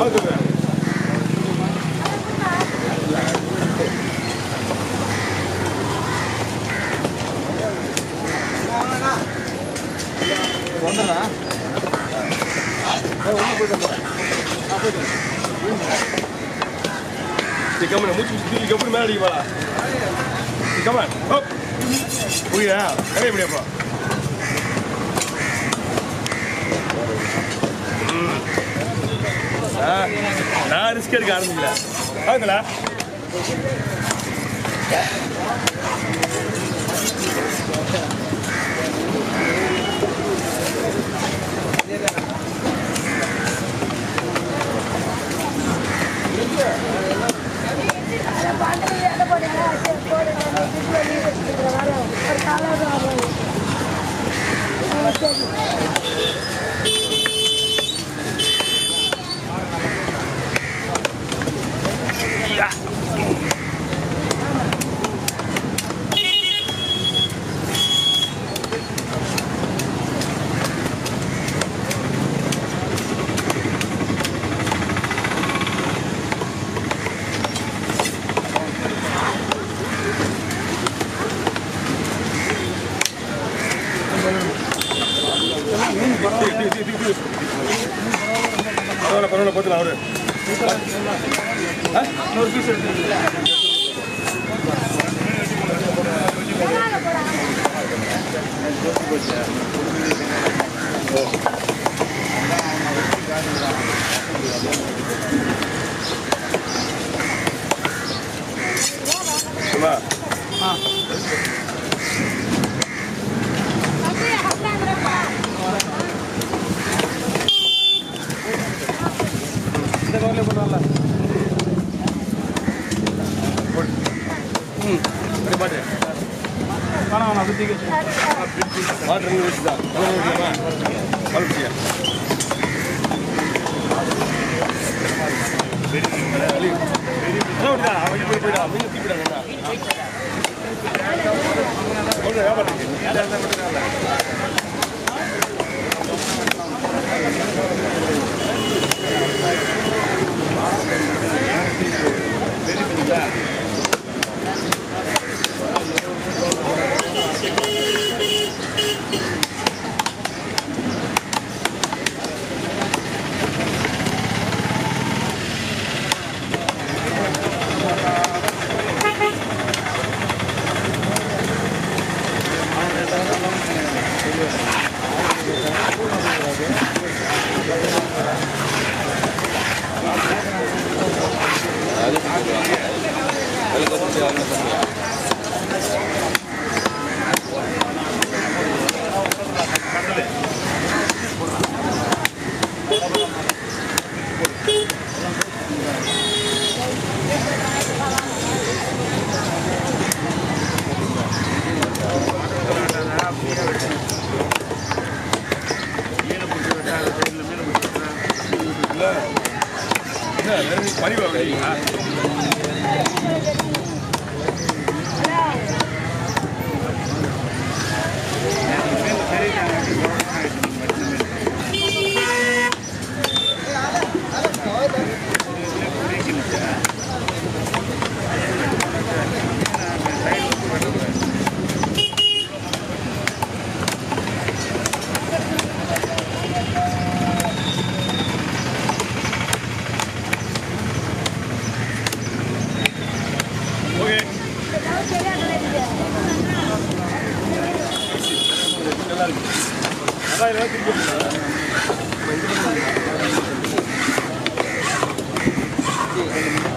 வந்துடுறேன் கம்மன் மூச்சு மூச்சு கம்பெனி மேலே அடிக்கப்பா கம்மன் புரியுதா கிடையாது முடியாப்பா நான் ரிஸ்க் எடுக்க ஆரம்பிக்கல பார்க்கலா பரவாயில்ல பரவாயில்ல பார்த்துலாம் அவரு ஒரு பீஸ் எடுத்து கவர்லேயே போட்டுறல ம். அப்படி பாட்டு வேணாம் வேணாம் சுற்றி வாட்டர் மீன் தூக்கிடாங்கண்ணா ஒன்று வியாபாரம் Да. வரீங்களா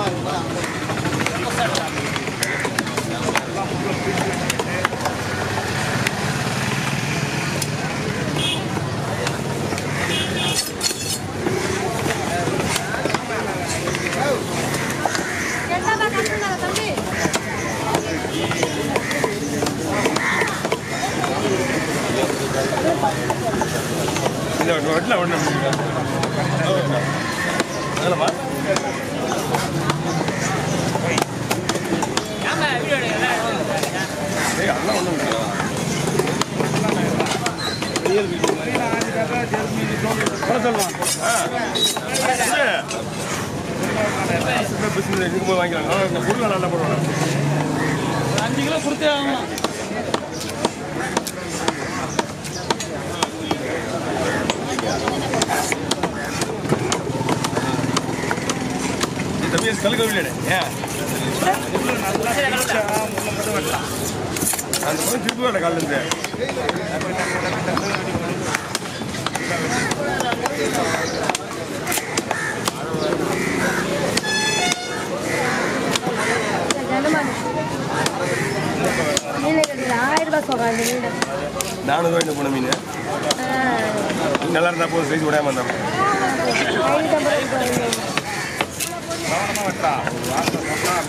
Thank you. அதெல்லாம் ஒன்றும் இருக்கும்போது வாங்கிக்கலாம் இந்த பொருள் நல்லா பண்ணுவாங்க அஞ்சு கிலோ கொடுத்தே ஆகலாம் கல்லுக்கு விளையாடு ஏன் நல்லா அந்த பக்கம் திருப்பி வரல காலில் இருந்து மீன் போன மீன் நல்லா இருந்தா போதும் சைஸ் விடாம இருந்தா போதும். ஐநூற்றம்பது ரூபாய் பால்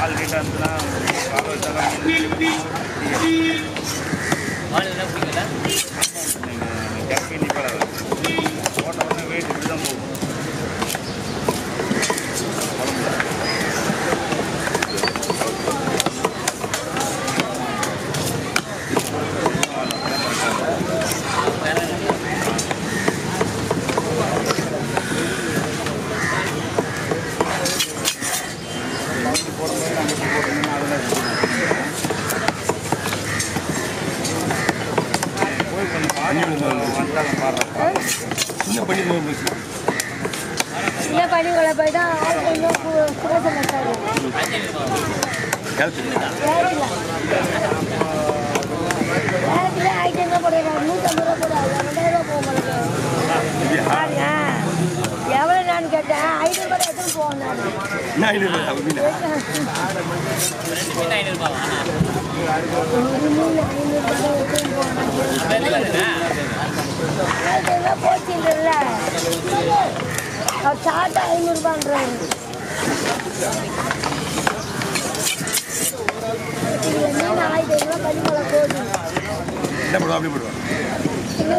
ஆல்ரெடி வச்சாலும் கம்பி சின்ன பண்ணி போய் தான் ஆயிரத்தி போடுறாங்க நூற்றம்பது ரூபா போடுறாங்க ரெண்டாயிரம் ரூபா போக மாட்டேங்க பாருங்க எவ்வளோ நான் கேட்டேன். ஐநூறு ரூபாய் எடுத்துன்னு என்ன ஐநூறு ரூபாய் ஐநூறு ரூபாய்? ஆயிரத்தி போச்சு இல்லைல்ல சாட்டை ஐநூறுபான்றாரு மீன் ஆயிரத்தி ஐநூறுபா கனிமலை போகுது என்ன பண்ணுவோம் அப்படி பண்ணுவோம் கிலோ